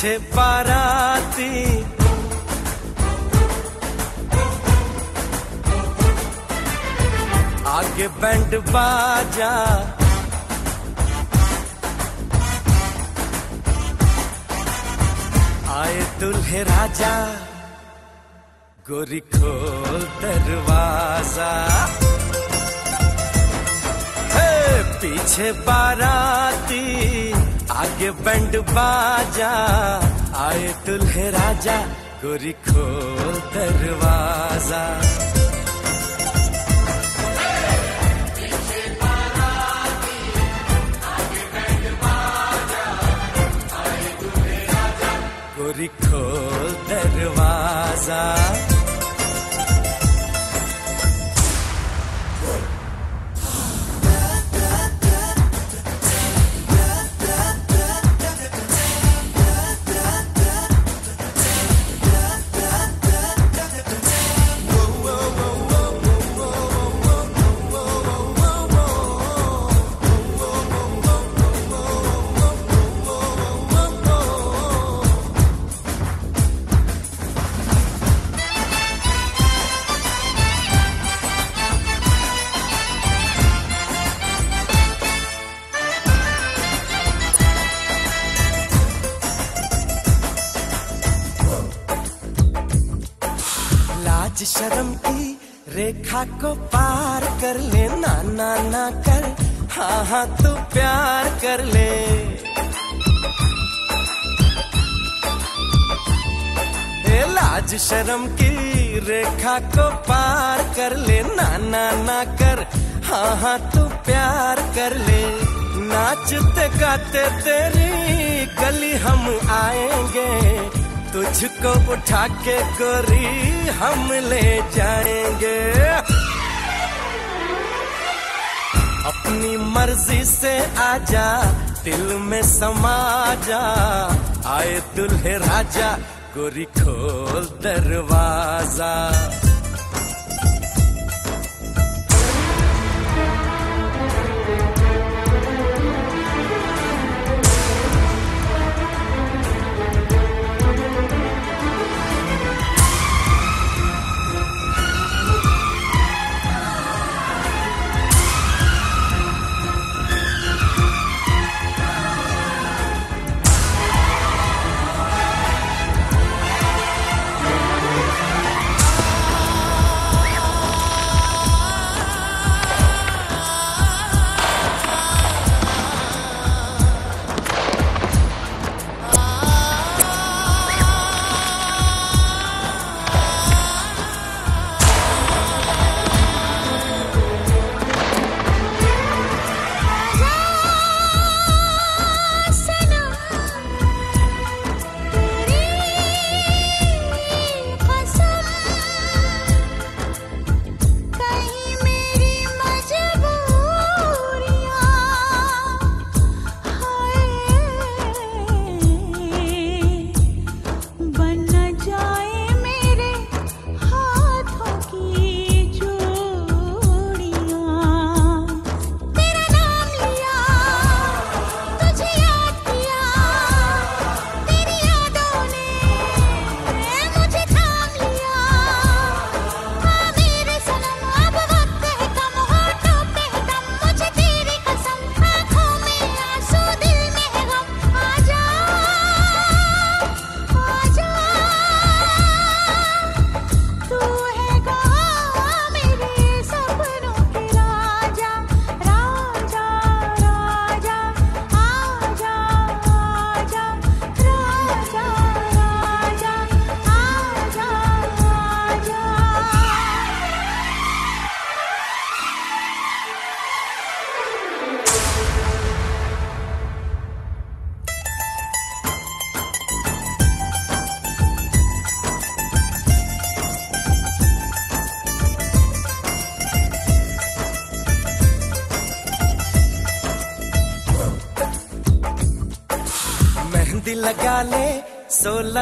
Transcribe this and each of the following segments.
पीछे बाराती। आगे बैंड बाजा। आए दुल्हे राजा गोरी खोल दरवाज़ा। हे पीछे बाराती। आगे बैंड बाजा आए दुल्हे राजा गोरी खोल दरवाज़ा। गोरी खोल दरवाज़ा। हाँ हाँ तू प्यार कर ले। लाज शर्म की रेखा को पार कर ले। ना ना ना कर हाँ हाँ तू प्यार कर ले। नाचते गाते तेरी गली हम आएँगे। तुझको उठा के गोरी हम ले जाएँगे। अपनी मर्ज़ी से आजा दिल में समा जा। आए दुल्हे राजा गोरी खोल दरवाज़ा।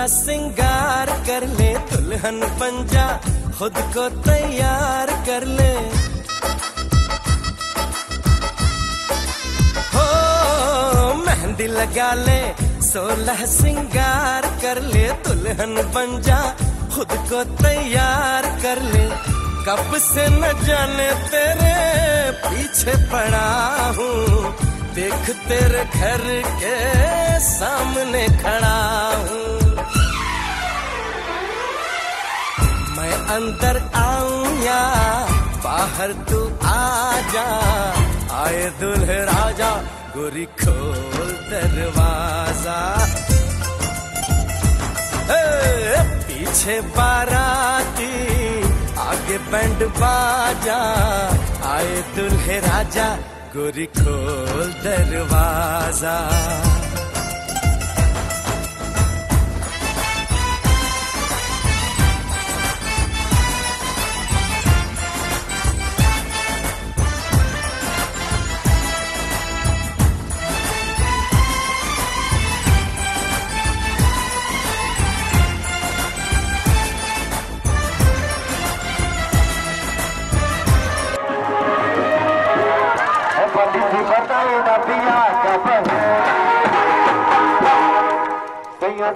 सिंगार कर ले दुल्हन पंजा, खुद को तैयार कर ले। हो, मेहंदी लगा ले, सोलह सिंगार कर ले दुल्हन बन जा खुद को तैयार कर ले। कब से न जाने तेरे पीछे पड़ा हूँ, देख तेरे घर के सामने खड़ा हूँ। अंदर आऊँ या बाहर तू आ जा आए दुल्हे राजा, गोरी खोल दरवाज़ा। पीछे बाराती, आगे बैंड बाजा। आए दुल्हे राजा, गोरी खोल दरवाज़ा।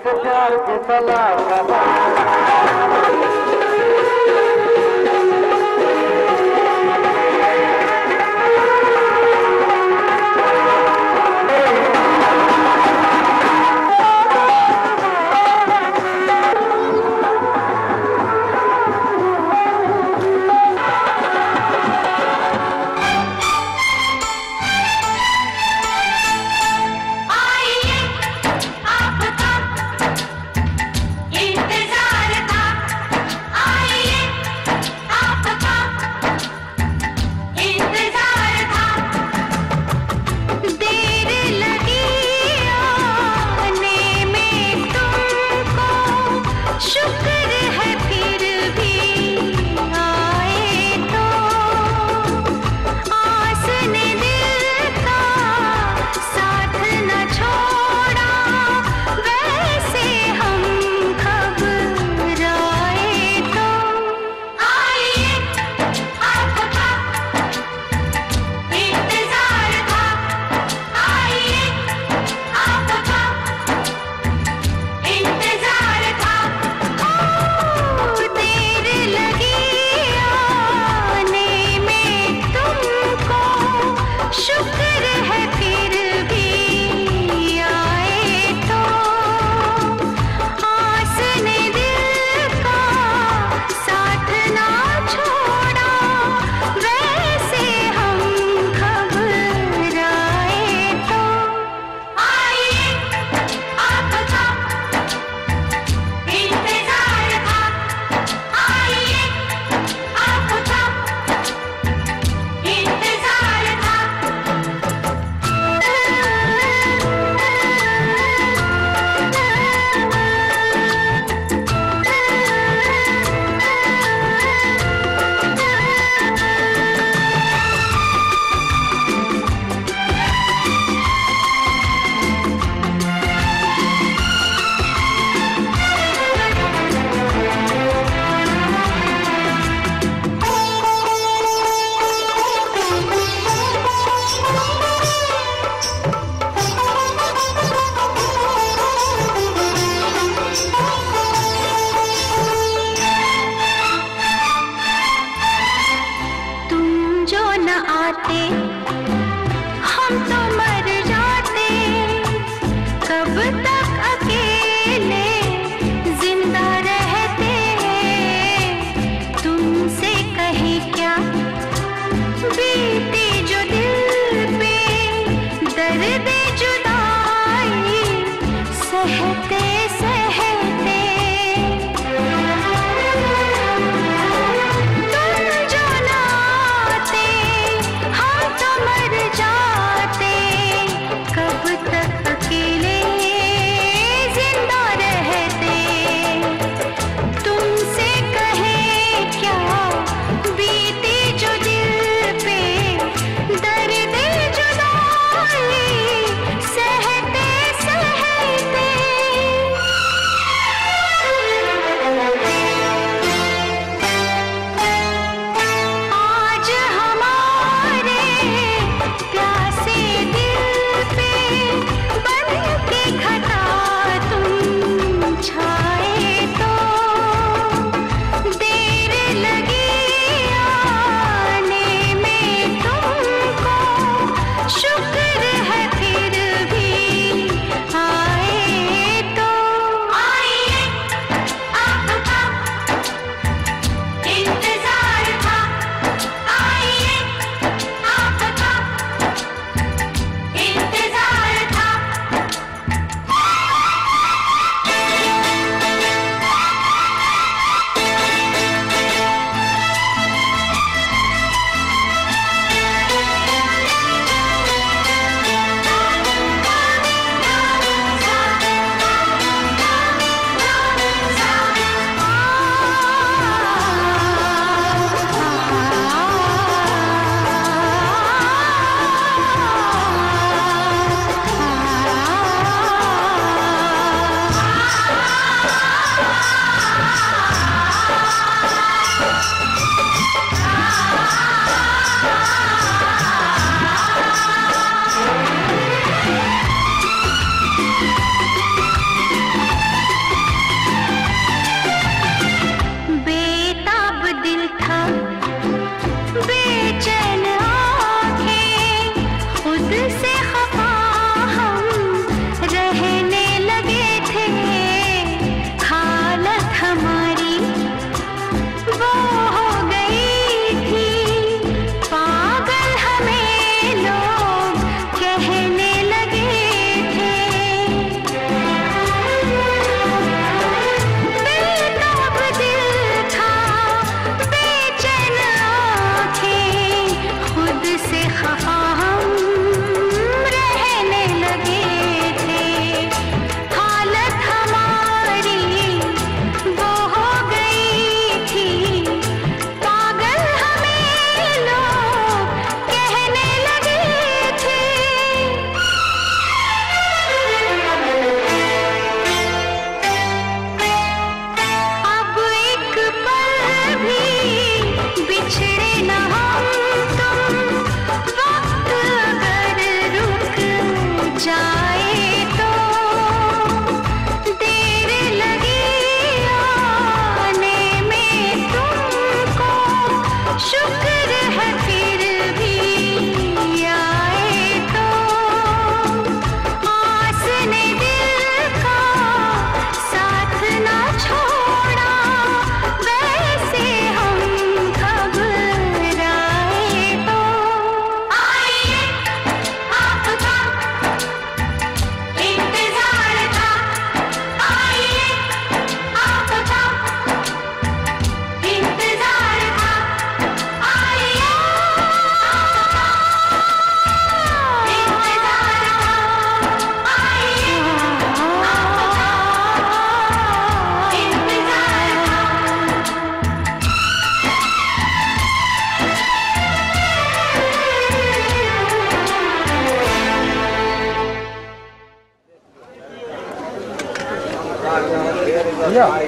प्यार के सलाम Yeah.